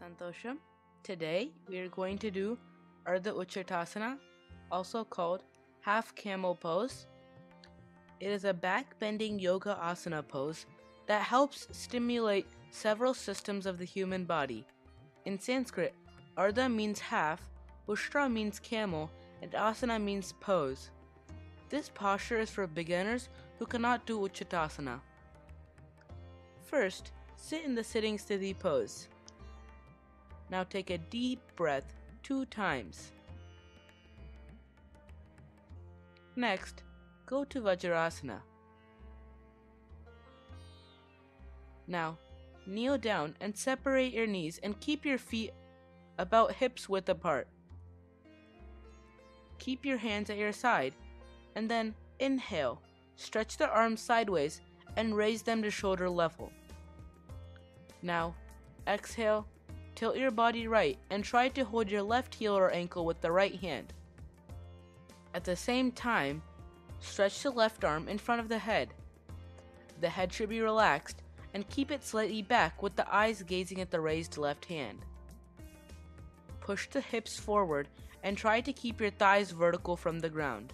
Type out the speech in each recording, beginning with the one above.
Santhosham. Today we are going to do Ardha Ushtrasana, also called half camel pose. It is a back bending yoga asana pose that helps stimulate several systems of the human body. In Sanskrit, Ardha means half, Ushtra means camel, and asana means pose. This posture is for beginners who cannot do Ushtrasana. First, sit in the sitting sthiti pose. Now take a deep breath two times. Next, go to Vajrasana. Now, kneel down and separate your knees and keep your feet about hips width apart. Keep your hands at your side and then inhale. Stretch the arms sideways and raise them to shoulder level. Now, exhale, tilt your body right and try to hold your left heel or ankle with the right hand. At the same time, stretch the left arm in front of the head. The head should be relaxed and keep it slightly back with the eyes gazing at the raised left hand. Push the hips forward and try to keep your thighs vertical from the ground.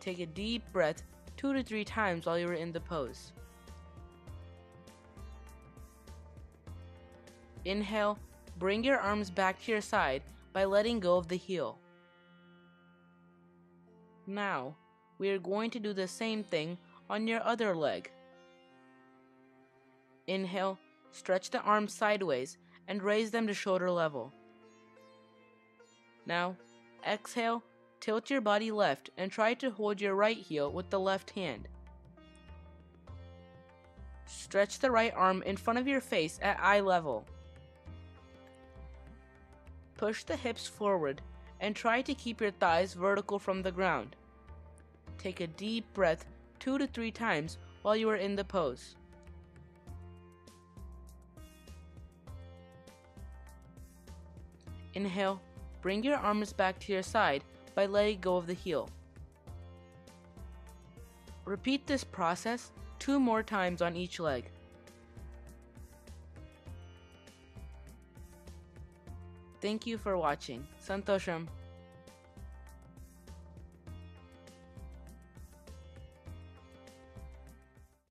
Take a deep breath two to three times while you are in the pose. Inhale, bring your arms back to your side by letting go of the heel. Now, we are going to do the same thing on your other leg. Inhale, stretch the arms sideways and raise them to shoulder level. Now, exhale, tilt your body left and try to hold your right heel with the left hand. Stretch the right arm in front of your face at eye level. Push the hips forward and try to keep your thighs vertical from the ground. Take a deep breath two to three times while you are in the pose. Inhale, bring your arms back to your side by letting go of the heel. Repeat this process two more times on each leg. Thank you for watching. Santhosham.